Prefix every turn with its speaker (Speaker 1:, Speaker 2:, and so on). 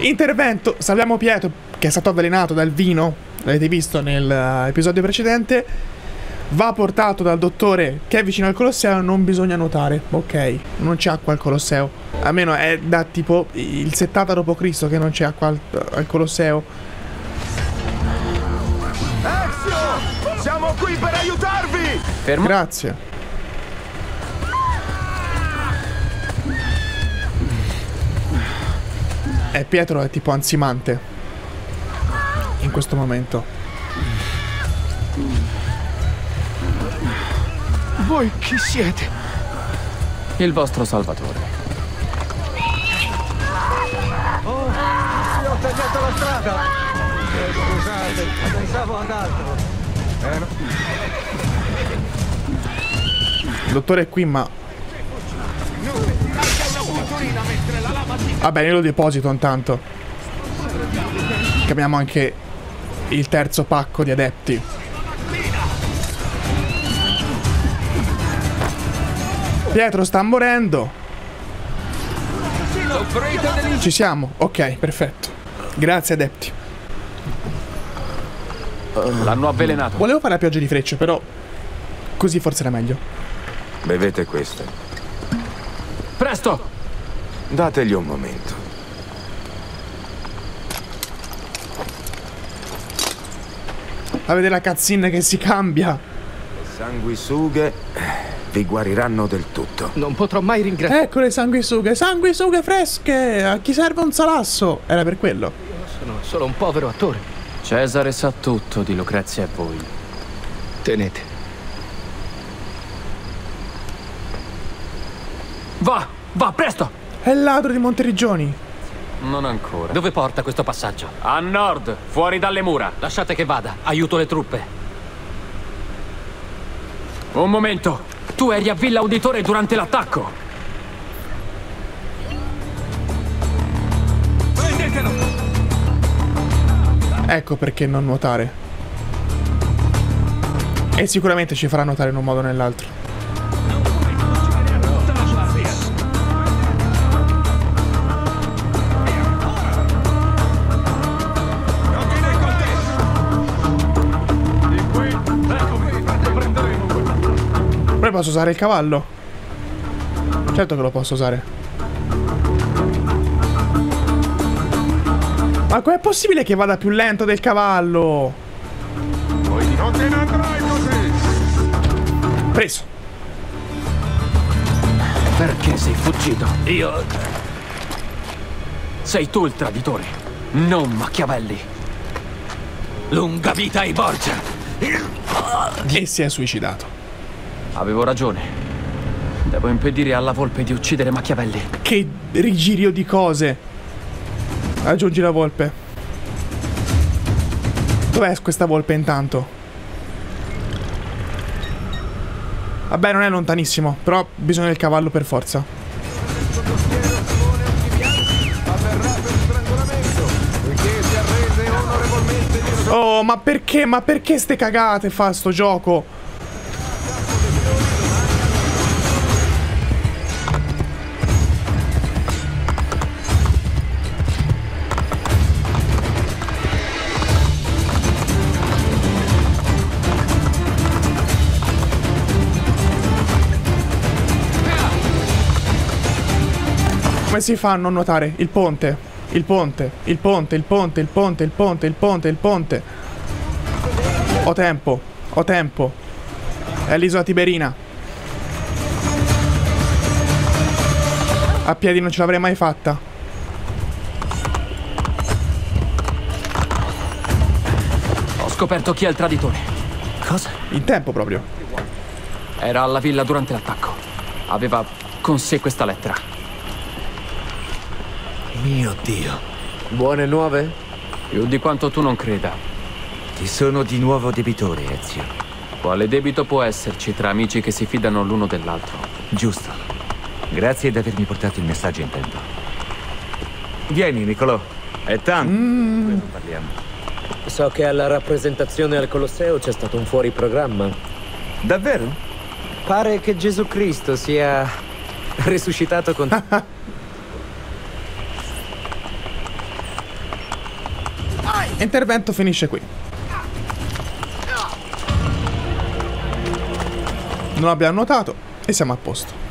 Speaker 1: Intervento, salviamo Pietro che è stato avvelenato dal vino, l'avete visto nell'episodio precedente, va portato dal dottore che è vicino al Colosseo, non bisogna nuotare, ok, non c'è acqua al Colosseo, almeno è da tipo il 70 d.C. che non c'è acqua al, al Colosseo.
Speaker 2: Ezio! Siamo qui per aiutarvi!
Speaker 3: Fermo.
Speaker 1: Grazie. E Pietro è tipo ansimante. In questo momento.
Speaker 2: Voi chi siete?
Speaker 3: Il vostro salvatore.
Speaker 2: Oh, vi ho tagliato la strada! Eh, Scusate, pensavo ad altro. Eh.
Speaker 1: Il dottore è qui, ma. Vabbè, io lo deposito intanto. Che abbiamo anche il terzo pacco di adepti. Pietro sta morendo. Ci siamo? Ok, perfetto. Grazie adepti.
Speaker 3: L'hanno avvelenato.
Speaker 1: Volevo fare la pioggia di frecce, però così forse era meglio.
Speaker 4: Bevete queste.
Speaker 3: Presto!
Speaker 4: Dategli un momento.
Speaker 1: A vedere la cazzina che si cambia.
Speaker 4: Le sanguisughe vi guariranno del tutto.
Speaker 2: Non potrò mai ringraziare.
Speaker 1: Ecco le sanguisughe, sanguisughe fresche! A chi serve un salasso? Era per quello.
Speaker 2: Sono solo un povero attore.
Speaker 3: Cesare sa tutto di Lucrezia e voi.
Speaker 2: Tenete.
Speaker 3: Va! Va, presto!
Speaker 1: È il ladro di Monteriggioni.
Speaker 3: Non ancora.
Speaker 5: Dove porta questo passaggio?
Speaker 3: A nord, fuori dalle mura.
Speaker 5: Lasciate che vada, aiuto le truppe.
Speaker 3: Un momento. Tu eri a Villa Uditore durante l'attacco.
Speaker 1: Ecco perché non nuotare. E sicuramente ci farà nuotare in un modo o nell'altro. Poi posso usare il cavallo? Certo che lo posso usare. Ma com'è possibile che vada più lento del cavallo?
Speaker 2: Non te ne andrai così!
Speaker 1: Preso.
Speaker 3: Perché sei fuggito? Io. Sei tu il traditore, non Machiavelli.
Speaker 5: Lunga vita ai Borgia!
Speaker 1: E si è suicidato.
Speaker 3: Avevo ragione. Devo impedire alla volpe di uccidere Machiavelli.
Speaker 1: Che rigirio di cose. Aggiungi la volpe. Dov'è questa volpe intanto? Vabbè, non è lontanissimo, però bisogna del cavallo per forza. Oh, ma perché? Ma perché ste cagate fa sto gioco? Come si fa a non nuotare? Il ponte. Il ponte. Il ponte, il ponte, il ponte, il ponte, il ponte, il ponte. Ho tempo. Ho tempo. È l'isola Tiberina. A piedi non ce l'avrei mai fatta.
Speaker 3: Ho scoperto chi è il traditore.
Speaker 5: Cosa?
Speaker 1: In tempo proprio.
Speaker 3: Era alla villa durante l'attacco. Aveva con sé questa lettera.
Speaker 5: Mio Dio.
Speaker 6: Buone nuove?
Speaker 3: Più di quanto tu non creda.
Speaker 6: Ti sono di nuovo debitore, Ezio.
Speaker 3: Quale debito può esserci tra amici che si fidano l'uno dell'altro?
Speaker 6: Giusto. Grazie di avermi portato il messaggio in tempo. Vieni, Nicolò. È tanto. che non parliamo.
Speaker 7: So che alla rappresentazione al Colosseo c'è stato un fuori programma.
Speaker 6: Davvero?
Speaker 7: Pare che Gesù Cristo sia risuscitato con
Speaker 1: Intervento finisce qui. Non abbiamo notato e siamo a posto.